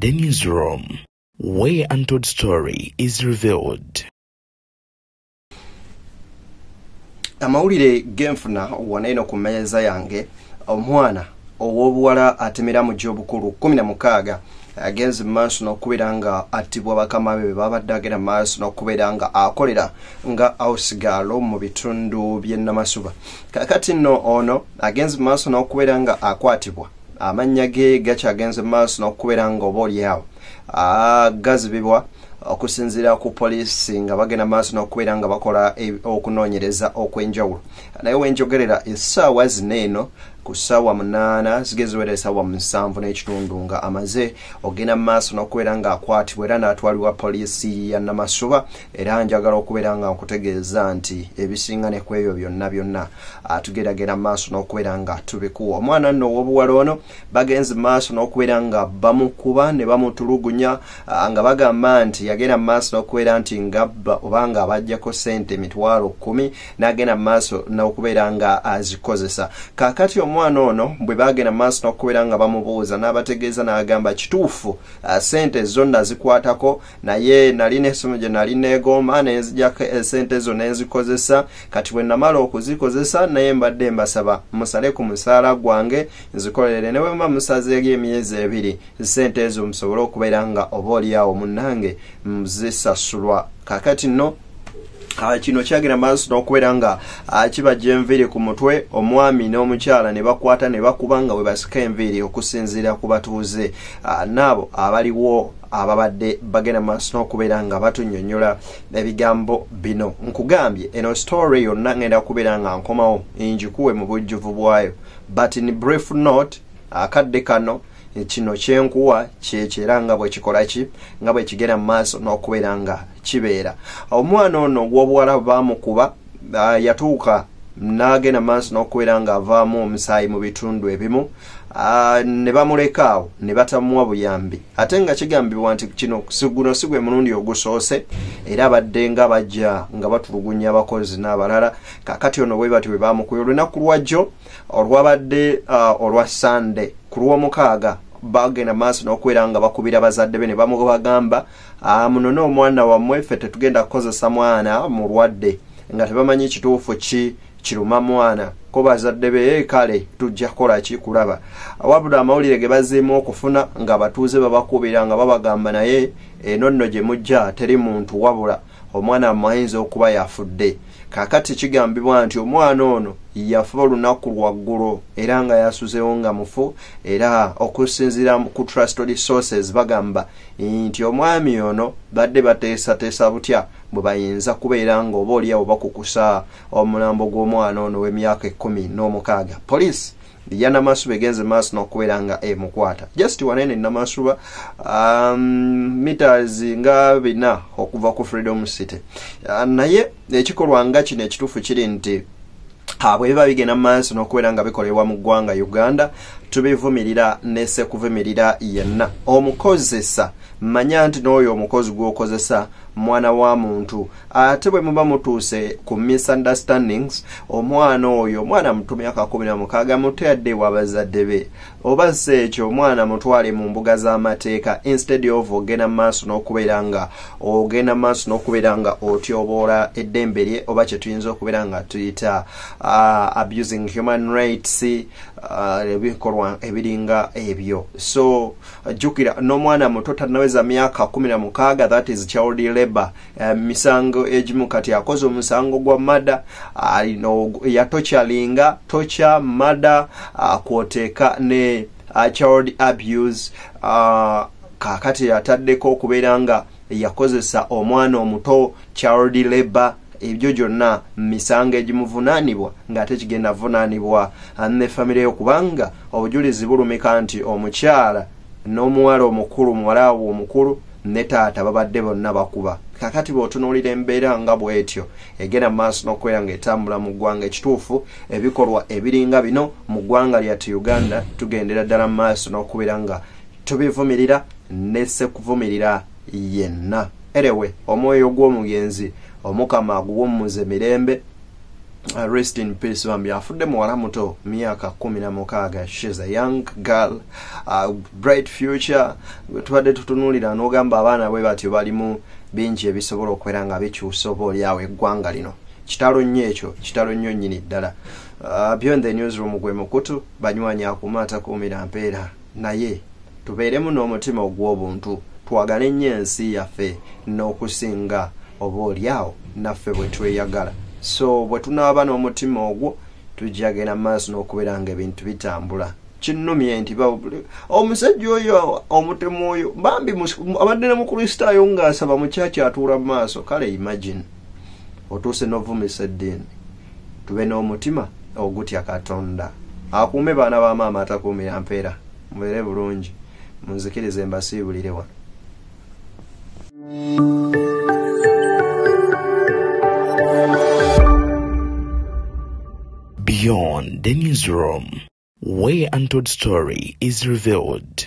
The newsroom, where untold story is revealed. amawulire genfuna waneeno ku mmeeza yange omwana ow'obuwala atemera mu gy'obukulu 16 agenze mu maaso n'okubeera nga attibwa bakama be babadde agenda mu maaso n'okubeera nga akolera nga ausigaalo mu bitundu by'e namasuba kakati nno ono agenze mu maaso n'okubeera nga akwatibwa amannya ge gakyagenze mu maaso n'okubeera nga oba oliawo gazibibwa okusinziira ku poliisi nga bagenda maaso n'okubeera nga bakola okunoonyereza okw'enjawulo naye wenjogerera essaawa zino eno ku ssaawa munaana zigeziwera essaawa musanvu n'ekitundu nga amaze ogenda mu maaso n'okubeera nga akwatibwa era n'atwalibwa poliisi ya namasuba era njagala okubeera nga nkutegeeza nti ebisinga ne ku ebyo byonna byonna atugeragera mu maaso n'okubeera nga tubikuwa. Omwana nno ow'obuwala ono bagenze mu maaso n'okubeera nga bamukuba ne bamutulugunya nga bagamba nti yagenda mu maaso n'okubeera nti ngabba oba nga abajjako sente emitwalo kumi n'agenda mu maaso n'okubeera nga azikozesa. Kaakati omwana ono bwe bagenda maaso n'okubeera nga bamubuuza n'abategeeza n'agamba kituufu sente zonna zikwatako naye nalina essimu gye nali neegomba nenzijako esente zo nenzikozesa kati bwe namala okuzikozesa naye mbadde mbasaba musale ku musaala gwange nzikolerere ne bwe muba musazeeyo emyezi ebiri sente ezo musobole okubeera nga oba oliawo munnange zisasulwa. Kakati nno kino kyagenda maaso n'okubeera nga kibajja enviiri ku mutwe omwami n'omukyala ne bakwata ne bakuba nga bwe basika enviiri okusinziira ku batuuze. Naabo abaliwo ababadde bagenda maaso n'okubeera nga batunyonyola ebigambo bino. Nkugambye eno story yonna ngenda kubeera nga nkomawo njikuwe mu bujjuvu bwayo. But in brief note akadde kano kino kyenkuwa kyekyo era nga bwe kikola ki nga bwe kigenda mu maaso n'okubeera nga kibeera. Omwana ono ogw'obuwala baamukuba yatuuka n'agenda maaso n'okubeera nga avaamu omusaayi mu bitundu ebimu ne bamuleka awo ne batamuwa buyambi. Ate nga kigambibwa nti kino guno si gwe mulundi ogusoose era abadde nga bajja nga batulugunya abakozi n'abalala. Kakati ono bwe bati bwe bamukuya olunaku lwajjo olwabadde olwa sande ku lw'omukaaga bagenda maaso n'okubeera nga bakubira bazadde be ne bamubagamba muno n'omwana wammwe ffe tetugenda kukozesa mwana mulwadde. Nga tebamanyi kituufu ki kiruma mwana. Ko bazadde be kale tujja kukola ki kulaba? Wabula amawulire ge baziemu okufuna nga abatuuze babakubira nga babagamba naye eno nno gye mujja teri muntu wabula omwana mwayinza okuba yafudde. Kakati kigambibwa nti omwana ono yafa olunaku lwaggulo era nga yasuzewo nga mufu era okusinziira ku trusted sources bagamba nti omwami ono badde bateesateesa butya bwe bayinza kubeera nga oba oliawo bakukusa omulambo gw'omwana ono w'emyaka ekkumi n'omukaaga. Poliisi ya namasuba egenze maaso n'okubeera nga emukwata. Just wanene namasuba um, meters nga bina okuva ku freedom city. Uh, naye ekikolwa nga kino ekituufu kiri nti bwe biba bigenda mu maaso n'okubeera nga bikolebwa mu ggwanga uganda tubivumirira nese kuvumirira yenna. Omukozesa manya nti n'oyo omukozi gw'okozesa mwana wa muntu. Ate bwe muba mutuuse ku misunderstandings omwana oyo omwana muto myaka kumi na mukaaga muto yadde abazadde be. Oba si ekyo omwana mutwale mu mbuga z'amateeka instead of ogenda mu maaso n'okubeera nga ogenda mu maaso n'okubeera nga otyoboola eddembe lye oba kye tuyinza okubeera nga tuyita uh, abusing human rights uh, ebiringa ebyo. So jjukira uh, n'omwana muto tannaweza myaka kumi na mukaaga that is child labor. Uh, misango egimu kati akoze omusango gwa mada uh, yatokyalinga tokya mada uh, kwoteeka ne uh, child abuse uh, kakati ataddeko okubeera nga yakozesa omwana omuto child labor ebyo gyonna misango egimuvunaanibwa ng'ate kigenda vunaanibwa ne famire yo kubanga obujulizi bulumika nti omukyala n'omuwala omukulu muwalawo omukulu ne taata babadde bonna bakuba. Kakati bw'otunuulira embeera nga bw'etyo egenda mu maaso n'okubeera ng'etambula mu ggwanga ekituufu ebikolwa ebiringa bino mu ggwanga lyattu uganda tugendera ddala mu maaso n'okubeera nga tubivumirira nesse kuvumirira yenna. Erewe omwoyo gw'omugenzi omukama aguwummuze mirembe. Uh, rest in peace bambi. Afudde muwala muto myaka kumi na mukaaga. Shes a young girl uh, bright future. Tubadde tutunuulira n'ogamba abaana bwe batyo balimu bingi ebisobola okubeera nga bikyusa oba oliawo eggwanga lino. Kitalo nnyo ekyo kitalo nnyo nnyini ddala. Uh, beyond the newsroom gwe mukutu banywanyi akuma atakuumira mpeera. Naye tubeeremu n'omutima ogw'obuntu twagale ennyo ensi yaffe n'okusinga oba oliawo naffe bwe tweyagala. So bwe tunaaba n'omutima ogwo tujja genda mu maaso n'okubeera nga ebintu bitambula. Kinnumye nti omusajja oyo omutemu oyo bambi abadde ne mukristaayo ng'asaba mukyaki atuula mu maaso. Kale imagine otuuse n'ovumisa eddiini. Tube n'omutima ogutya katonda. Akuume baana ba maama atakuumira mpeera. Mubeere bulungi. Munzikirize mbasiibulire wano Beyond the newsroom, where untold story is revealed.